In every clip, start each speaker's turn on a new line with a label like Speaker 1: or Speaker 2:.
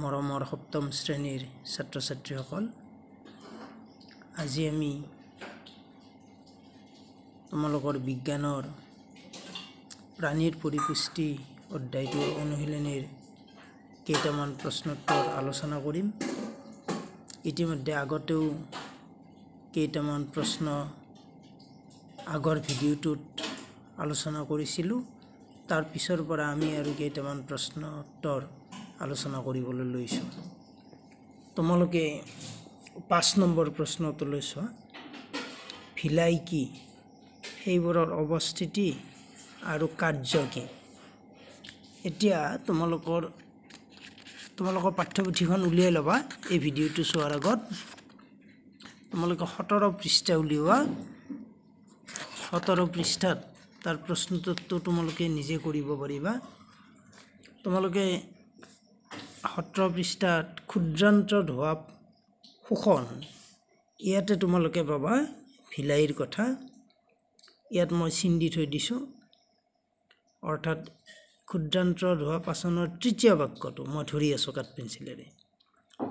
Speaker 1: মৰমৰ সপ্তম শ্ৰেণীৰ ছাত্ৰ ছাত্ৰীসকল আজি আমি তোমালোকৰ বিজ্ঞানৰ প্ৰাণীৰ পৰিপুষ্টি অধ্যায়টোৰ অনুশীলনীৰ কেইটামান প্ৰশ্নোত্তৰ আলোচনা কৰিম। ইতিমধ্যে আগতেও কেইটামান প্ৰশ্ন আগৰ ভিডিঅ'টোত আলোচনা কৰিছিলোঁ। তাৰ পিছৰ পৰা আমি আৰু কেইটামান প্ৰশ্ন উত্তৰ আলোচনা কৰিবলৈ লৈছোঁ। তোমালোকে পাঁচ নম্বৰ প্ৰশ্নটোলৈ চোৱা। ভিলাই কি? সেইবোৰৰ অৱস্থিতি আৰু কাৰ্য কি? এতিয়া তোমালোকৰ তোমালোকৰ পাঠ্যপুথিখন উলিয়াই ল'বা এই ভিডিঅ'টো চোৱাৰ আগত। তোমালোকে সোতৰ পৃষ্ঠা উলিওৱা। সোতৰ পৃষ্ঠাত তাৰ প্ৰশ্নটোতো তোমালোকে নিজে কৰিব পাৰিবা। তোমালোকে সোতৰ পৃষ্ঠাত ক্ষুদ্ৰান্তত হোৱা শোষণ। ইয়াতে তোমালোকে পাবা ভিলাইৰ কথা। ইয়াত মই চিন দি থৈ দিছোঁ। অৰ্থাৎ ক্ষুদ্ৰান্তৰ ধোৱা পাচনৰ তৃতীয় বাক্যটো মই ধৰি আছোঁ কাঠ পেঞ্চিলেৰে।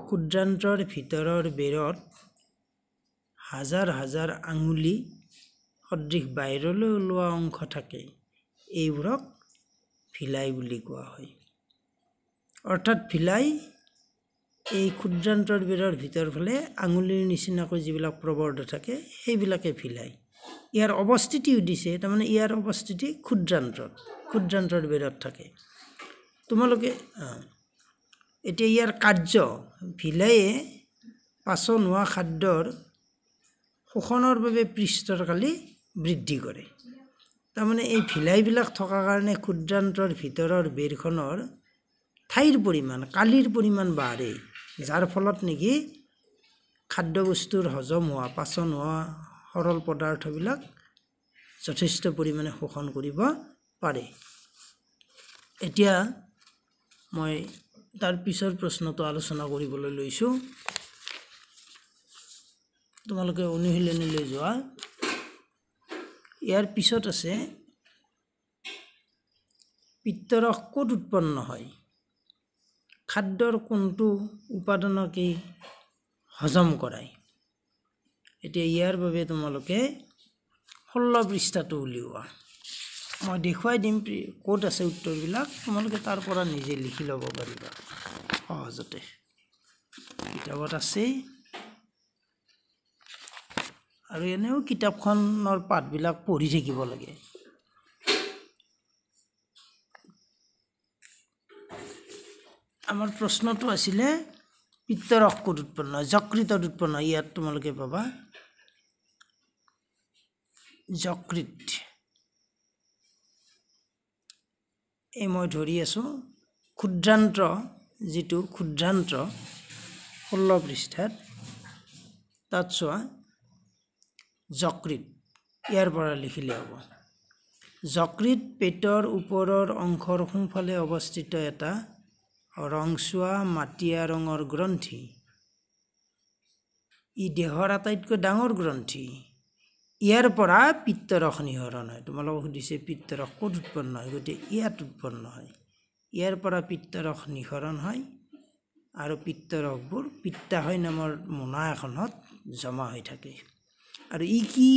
Speaker 1: ক্ষুদ্ৰান্তৰ ভিতৰৰ বেৰত হাজাৰ হাজাৰ আঙুলি সদৃশ বাহিৰলৈ ওলোৱা অংশ থাকে। এইবোৰক ভিলাই বুলি কোৱা হয়। অৰ্থাৎ ভিলাই এই ক্ষুদ্ৰান্তৰ বেৰৰ ভিতৰ ফালে আঙুলিৰ নিচিনাকৈ যিবিলাক প্ৰবৰ্ধ থাকে সেইবিলাকে ভিলাই। ইয়াৰ অৱস্থিতি সুধিছে তাৰমানে ইয়াৰ অৱস্থিতি ক্ষুদ্ৰান্তত ক্ষুদ্ৰান্তৰ বেৰত থাকে। তোমালোকে এতিয়া ইয়াৰ কাৰ্য ভিলাইয়ে পাচন হোৱা খাদ্যৰ শোষণৰ বাবে পৃষ্ঠৰ কালি বৃদ্ধি কৰে। তাৰমানে এই ভিলাইবিলাক থকাৰ কাৰণে ক্ষুদ্ৰান্তৰ ভিতৰৰ বেৰখনৰ ঠাইৰ পৰিমাণ কালিৰ পৰিমাণ বাঢ়ে। যাৰ ফলত নেকি খাদ্যবস্তুৰ হজম হোৱা পাচন হোৱা সৰল পদাৰ্থবিলাক যথেষ্ট পৰিমাণে শোষণ কৰিব পাৰে। এতিয়া মই তাৰ পিছৰ প্ৰশ্নটো আলোচনা কৰিবলৈ লৈছোঁ। তোমালোকে অনুশীলনীলৈ যোৱা। ইয়াৰ পিছত আছে পিত্তৰস ক'ত উৎপন্ন হয়? খাদ্যৰ কোনটো উপাদানকে হজম কৰায় এতিয়া ইয়াৰ বাবে তোমালোকে ষোল্ল পৃষ্ঠাটো উলিওৱা। মই দেখুৱাই দিম ক'ত আছে উত্তৰবিলাক তোমালোকে তাৰ পৰা নিজে লিখি ল'ব পাৰিবা সহজতে। কিতাপত আছেই আৰু এনেও কিতাপখনৰ পাঠবিলাক পঢ়ি থাকিব লাগে। আমাৰ প্ৰশ্নটো আছিলে পিত্তৰস ক'ত উৎপন্ন যকৃতত উৎপন্ন ইয়াত তোমালোকে পাবা। যকৃত। এই মই ধৰি আছোঁ ক্ষুদ্ৰান্ত যিটো ক্ষুদ্ৰান্ত ষোল্ল পৃষ্ঠাত তাত চোৱা যকৃত ইয়াৰ পৰা লিখিলে হ'ব। যকৃত পেটৰ ওপৰৰ অংশৰ সোঁফালে অৱস্থিত এটা ৰংচোৱা মাটীয়া ৰঙৰ গ্ৰন্থি। ই দেহৰ আটাইতকৈ ডাঙৰ গ্ৰন্থি। ইয়াৰ পৰা পিত্তৰস নিহৰণ হয়। তোমালোকক সুধিছে পিত্তৰস ক'ত উৎপন্ন হয়? গতিকে ইয়াত উৎপন্ন হয়। ইয়াৰ পৰা পিত্তৰস নিহৰণ হয় আৰু পিত্তৰসবোৰ পিত্তাশয় নামৰ মোনা এখনত জমা হৈ থাকে। আৰু ই কি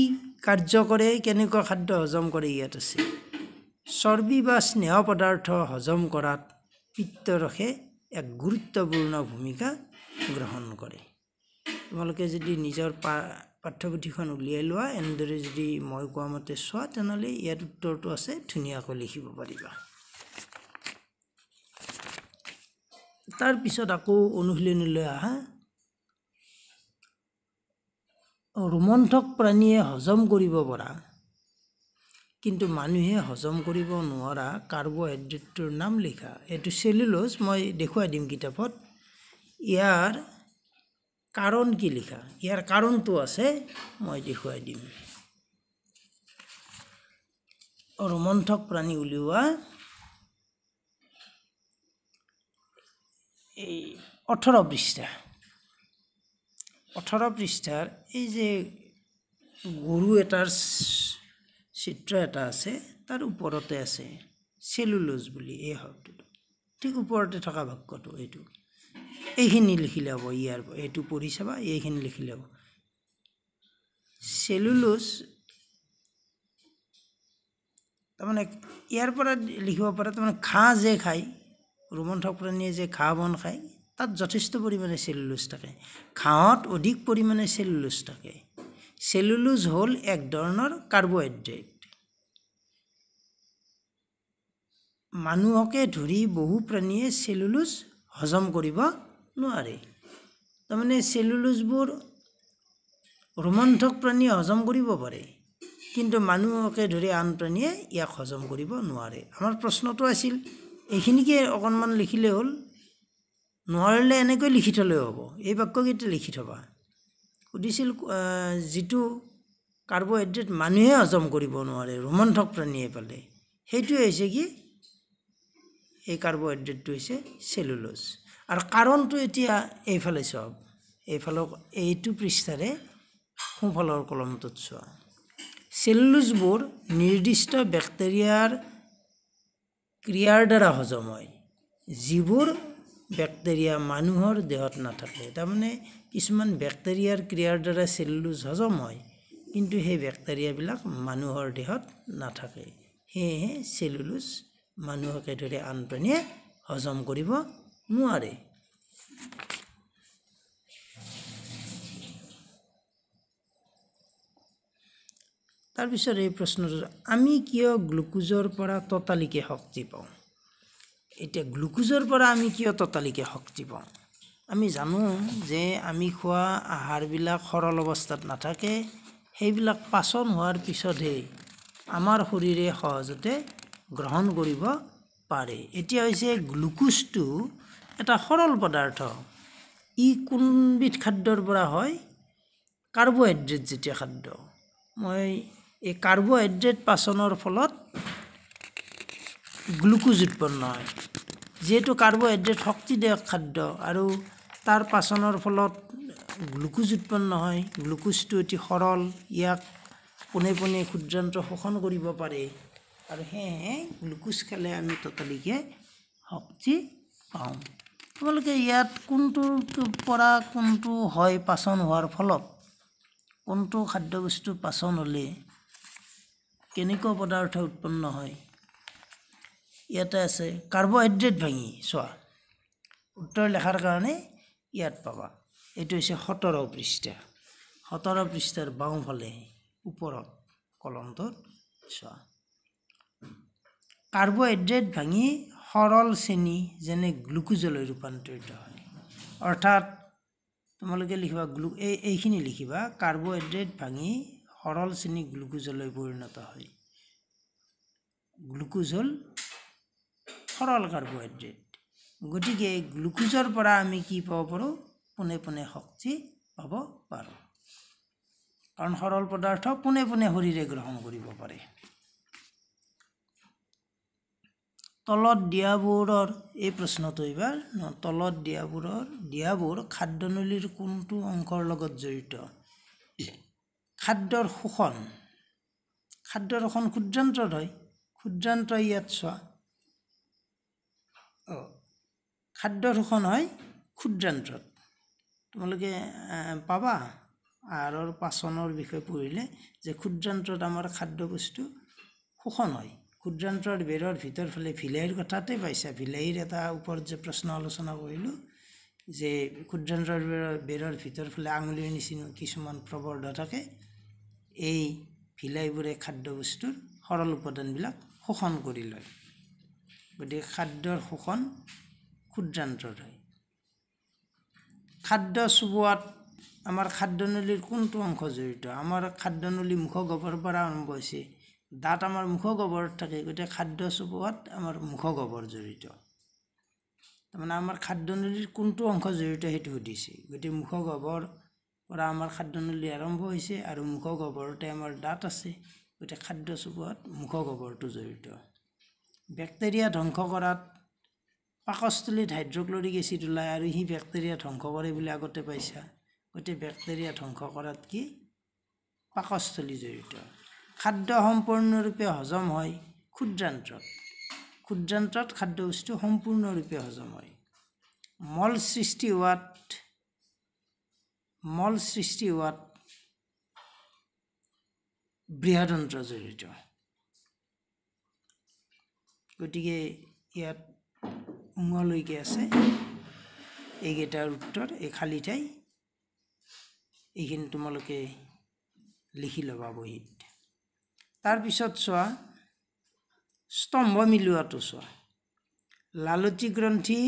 Speaker 1: কাৰ্য কৰে? কেনেকুৱা খাদ্য হজম কৰে? ইয়াত আছে। চৰ্বি বা স্নেহ পদাৰ্থ হজম কৰাত পিত্তৰসে এক গুৰুত্বপূৰ্ণ ভূমিকা গ্ৰহণ কৰে। তোমালোকে যদি নিজৰ পা পাঠ্যপুথিখন উলিয়াই লোৱা এনেদৰে যদি মই কোৱা মতে চোৱা তেনেহ'লে ইয়াত উত্তৰটো আছে ধুনীয়াকৈ লিখিব পাৰিবা। তাৰপিছত আকৌ অনুশীলনীলৈ আহা। ৰোমন্থক প্ৰাণীয়ে হজম কৰিব পৰা কিন্তু মানুহে হজম কৰিব নোৱাৰা কাৰ্বহাইড্ৰেটটোৰ নাম লিখা। এইটো চেলুলোজ মই দেখুৱাই দিম কিতাপত। ইয়াৰ কাৰণ কি লিখা? ইয়াৰ কাৰণটো আছে মই দেখুৱাই দিম। ৰোমন্থক প্ৰাণী উলিওৱা। এই ওঠৰ পৃষ্ঠা। ওঠৰ পৃষ্ঠাৰ এই যে গৰু এটাৰ চিত্ৰ এটা আছে তাৰ ওপৰতে আছে চেলুলোজ বুলি এই শব্দটো। ঠিক ওপৰতে থকা বাক্যটো এইটো। এইখিনি লিখিলে হ'ব ইয়াৰ এইটো পঢ়ি চাবা এইখিনি লিখিলে হ'ব। চেলুলোজ তাৰমানে ইয়াৰ পৰা লিখিব পাৰে তাৰমানে ঘাঁহ যে খায় ৰোমন্থক প্ৰাণীয়ে যে ঘাঁহ বন খায় তাত যথেষ্ট পৰিমাণে চেলুলোজ থাকে। ঘাঁহত অধিক পৰিমাণে চেলুলোজ থাকে। চেলুলোজ হ'ল এক ধৰণৰ কাৰ্বহাইড্ৰেট মানুহকে ধৰি বহু প্ৰাণীয়ে চেলুলোজ হজম কৰিব নোৱাৰে। তাৰমানে চেলুলোজবোৰ ৰোমন্থক প্ৰাণীয়ে হজম কৰিব পাৰে কিন্তু মানুহকে ধৰি আন প্ৰাণীয়ে ইয়াক হজম কৰিব নোৱাৰে। আমাৰ প্ৰশ্নটো আছিল এইখিনিকে অকণমান লিখিলে হ'ল নোৱাৰিলে এনেকৈ লিখি থ'লেও হ'ব। এই বাক্যকেইটা লিখি থ'বা। সুধিছিল যিটো কাৰ্বহাইড্ৰেট মানুহে হজম কৰিব নোৱাৰে ৰোমন্থক প্ৰাণীয়ে পালে। সেইটোৱে হৈছে কি এই কাৰ্বহাইড্ৰেটটো হৈছে চেলুলোজ। আৰু কাৰণটো এতিয়া এইফালে চাওক এইফালৰ এইটো পৃষ্ঠাৰে সোঁফালৰ কলমটোত চোৱা। চেলুলোজবোৰ নিৰ্দিষ্ট বেক্টেৰিয়াৰ ক্ৰিয়াৰ দ্বাৰা হজম হয় যিবোৰ বেক্টেৰিয়া মানুহৰ দেহত নাথাকে। তাৰমানে কিছুমান বেক্টেৰিয়াৰ ক্ৰিয়াৰ দ্বাৰা চেলুলোজ হজম হয় কিন্তু সেই বেক্টেৰিয়াবিলাক মানুহৰ দেহত নাথাকে। সেয়েহে চেলুলোজ মানুহকে ধৰি আন প্ৰাণীয়ে হজম কৰিব নোৱাৰে। তাৰপিছত এই প্ৰশ্নটো আমি কিয় গ্লুকোজৰ পৰা ততালিকে শক্তি পাওঁ? এতিয়া গ্লুকোজৰ পৰা আমি কিয় ততালিকে শক্তি পাওঁ? আমি জানো যে আমি খোৱা আহাৰবিলাক সৰল অৱস্থাত নাথাকে। সেইবিলাক পাচন হোৱাৰ পিছতহে আমাৰ শৰীৰে সহজতে গ্ৰহণ কৰিব পাৰে। এতিয়া হৈছে গ্লুকোজটো এটা সৰল পদাৰ্থ। ই কোনবিধ খাদ্যৰ পৰা হয়? কাৰ্বহাইড্ৰেট জাতীয় খাদ্য। মই এই কাৰ্বহাইড্ৰেট পাচনৰ ফলত গ্লুকোজ উৎপন্ন হয়। যিহেতু কাৰ্বহাইড্ৰেট শক্তিদায়ক খাদ্য আৰু তাৰ পাচনৰ ফলত গ্লুকোজ উৎপন্ন হয় গ্লুকোজটো অতি সৰল ইয়াক পোনে পোনে ক্ষুদ্ৰান্ত শোষণ কৰিব পাৰে। আৰু সেয়েহে গ্লুকোজ খালে আমি ততালিকে শক্তি পাওঁ তোমালোকে ইয়াত কোনটোৰ পৰা কোনটো হয় পাচন হোৱাৰ ফলত কোনটো খাদ্যবস্তু পাচন হ'লে কেনেকুৱা পদাৰ্থ উৎপন্ন হয় ইয়াতে আছে কাৰ্বহাইড্ৰেট ভাঙি চোৱা উত্তৰ লেখাৰ কাৰণে ইয়াত পাবা এইটো হৈছে সোতৰ পৃষ্ঠা সোতৰ পৃষ্ঠাৰ বাওঁফালে ওপৰত কলমটোত চোৱা কাৰ্বহাইড্ৰেট ভাঙি সৰল চেনি যেনে গ্লুকোজলৈ ৰূপান্তৰিত হয়। অৰ্থাৎ তোমালোকে লিখিবা গ্লু এই এইখিনি লিখিবা কাৰ্বহাইড্ৰেট ভাঙি সৰল চেনি গ্লুকোজলৈ পৰিণত হয়। গ্লুকোজ হ'ল সৰল কাৰ্বহাইড্ৰেট। গতিকে গ্লুকোজৰ পৰা আমি কি পাব পাৰোঁ? পোনে পোনে শক্তি পাব পাৰোঁ। কাৰণ সৰল পদাৰ্থ পোনে পোনে শৰীৰে গ্ৰহণ কৰিব পাৰে। তলত দিয়াবোৰৰ এই প্ৰশ্নটো এইবাৰ ন তলত দিয়াবোৰৰ দিয়াবোৰ খাদ্যনলীৰ কোনটো অংশৰ লগত জড়িত? খাদ্যৰ শোষণ। খাদ্যৰ শোষণ ক্ষুদ্ৰান্তত হয়। ক্ষুদ্ৰান্ত ইয়াত চোৱা। খাদ্যৰ শোষণ হয় ক্ষুদ্ৰান্তত। তোমালোকে পাবা। আহাৰৰ পাচনৰ বিষয়ে পঢ়িলে যে ক্ষুদ্ৰান্তত আমাৰ খাদ্যবস্তু শোষণ হয়। ক্ষুদ্ৰান্তৰ বেৰৰ ভিতৰ ফালে বিলাহীৰ কথাতে পাইছা। বিলাহীৰ এটা ওপৰত যে প্ৰশ্ন আলোচনা কৰিলোঁ যে ক্ষুদ্ৰান্তৰ বেৰৰ বেৰৰ ভিতৰ ফালে আঙুলিৰ নিচিনা কিছুমান প্ৰবৰ্ধ থাকে এই বিলাহীবোৰে খাদ্যবস্তুৰ সৰল উপাদানবিলাক শোষণ কৰি লয়। গতিকে খাদ্যৰ শোষণ ক্ষুদ্ৰান্তৰ হয়। খাদ্য চুবোৱাত আমাৰ খাদ্যনলীৰ কোনটো অংশ জড়িত? আমাৰ খাদ্যনলী মুখগহ্বৰৰ পৰা আৰম্ভ হৈছে দাঁত আমাৰ মুখগহ্বৰত থাকে গতিকে খাদ্য চুবোৱাত আমাৰ মুখগহ্বৰ জড়িত। তাৰমানে আমাৰ খাদ্যনলীৰ কোনটো অংশ জড়িত সেইটো সুধিছে। গতিকে মুখগহ্বৰ পৰা আমাৰ খাদ্যনলী আৰম্ভ হৈছে আৰু মুখগহ্বৰতে আমাৰ দাঁত আছে। গতিকে খাদ্য চুবোৱাত মুখগহ্বৰটো জড়িত। বেক্টেৰিয়া ধ্বংস কৰাত পাকস্থলীত হাইড্ৰক্লৰিক এচিড ওলায় আৰু সি বেক্টেৰিয়া ধ্বংস কৰে বুলি আগতে পাইছা। গতিকে বেক্টেৰিয়া ধ্বংস কৰাত কি? পাকস্থলী জড়িত। খাদ্য সম্পূৰ্ণৰূপে হজম হয় ক্ষুদ্ৰান্তত ক্ষুদ্ৰান্তত খাদ্যবস্তু সম্পূৰ্ণৰূপে হজম হয়। মল সৃষ্টি হোৱাত মল সৃষ্টি হোৱাত বৃহদন্ত্ৰ জড়িত। গতিকে ইয়াত উঙলৈকে আছে। এইকেইটাৰ উত্তৰ এই খালী ঠাই। এইখিনি তোমালোকে লিখি ল'বা বহীত। তাৰপিছত চোৱা স্তম্ভ মিলোৱাটো চোৱা। লালতী গ্ৰন্থি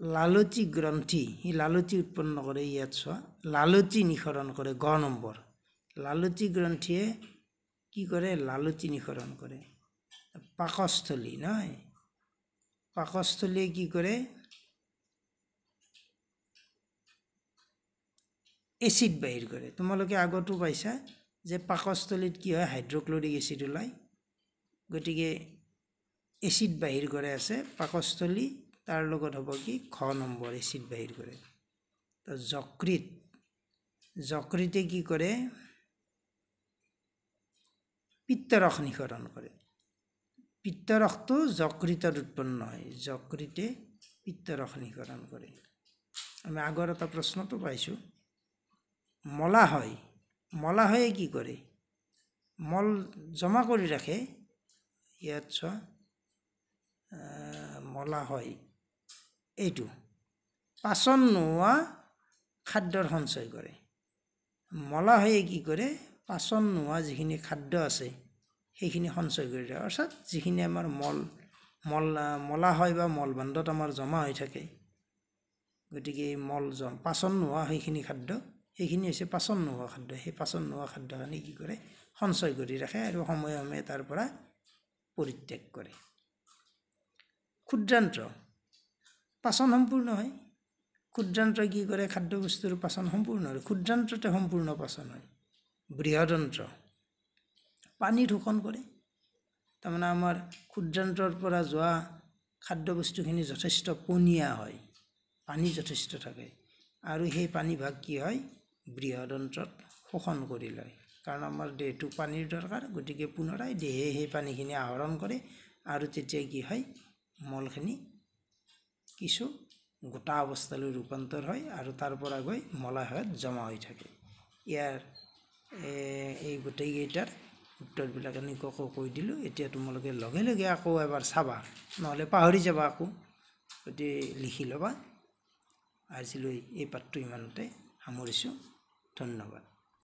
Speaker 1: লালতী গ্ৰন্থি সি লালতী উৎপন্ন কৰে ইয়াত চোৱা। লালতী নিঃসৰণ কৰে গ নম্বৰ। লালতী গ্ৰন্থিয়ে কি কৰে? লালতী নিঃসৰণ কৰে। পাকস্থলী নহয়। পাকস্থলীয়ে কি কৰে? এচিড বাহিৰ কৰে। তোমালোকে আগতো পাইছা? যে পাকস্থলীত কি হয় হাইড্ৰক্লৰিক এচিড ওলায়। গতিকে এচিড বাহিৰ কৰে আছে পাকস্থলী তাৰ লগত হ'ব কি খ নম্বৰ এচিড বাহিৰ কৰে। তো যকৃত যকৃতে কি কৰে পিত্তৰস নিঃসৰণ কৰে। পিত্তৰসটো যকৃতত উৎপন্ন হয় যকৃতে পিত্তৰস নিঃসৰণ কৰে। আমি আগৰ এটা প্ৰশ্নটো পাইছোঁ মলা হয় মলা হয়ে কি কৰে মল জমা কৰি ৰাখে ইয়াত চোৱা মলা হয়। এইটো। পাচন নোহোৱা খাদ্যৰ সঞ্চয় কৰে। মলা হয়ে কি কৰে? পাচন নোহোৱা যিখিনি খাদ্য আছে সেইখিনি সঞ্চয় কৰি ৰাখে। অৰ্থাৎ যিখিনি আমাৰ মল মল মলা হয় বা মলবাণ্ডত আমাৰ জমা হৈ থাকে গতিকে এই মল জম পাচন নোহোৱা সেইখিনি খাদ্য সেইখিনি হৈছে পাচন নোহোৱা খাদ্য সেই পাচন নোহোৱা খাদ্যখিনি কি কৰে? সঞ্চয় কৰি ৰাখে আৰু সময়ে সময়ে তাৰ পৰা পৰিত্যাগ কৰে। ক্ষুদ্ৰান্ত পাচন সম্পূৰ্ণ হয়। ক্ষুদ্ৰান্তই কি কৰে? খাদ্যবস্তুৰ পাচন সম্পূৰ্ণ হয়। ক্ষুদ্ৰান্ততে সম্পূৰ্ণ পাচন হয়। বৃহদন্ত্ৰ। পানী শোষণ কৰে। তাৰমানে আমাৰ ক্ষুদ্ৰান্তৰ পৰা যোৱা খাদ্যবস্তুখিনি যথেষ্ট পনীয়া হয়। পানী যথেষ্ট থাকে। আৰু সেই পানীভাগ কি হয়? বৃহদন্ত্ৰত শোষণ কৰি লয়। কাৰণ আমাৰ দেহটো পানীৰ দৰকাৰ গতিকে পুনৰাই দেহে সেই পানীখিনি আহৰণ কৰে আৰু তেতিয়া কি হয় মলখিনি কিছু গোটা অৱস্থালৈ ৰূপান্তৰ হয় আৰু তাৰ পৰা গৈ মলাশয়ত জমা হৈ থাকে। ইয়াৰ এই গোটেইকেইটাৰ উত্তৰবিলাক এনেকুৱাকৈ কৈ দিলোঁ। এতিয়া তোমালোকে লগে লগে আকৌ এবাৰ চাবা নহ'লে পাহৰি যাবা আকৌ। গতিকে লিখি ল'বা। আজিলৈ এই পাঠটো ইমানতে সামৰিছোঁ। ধন্যবাদ।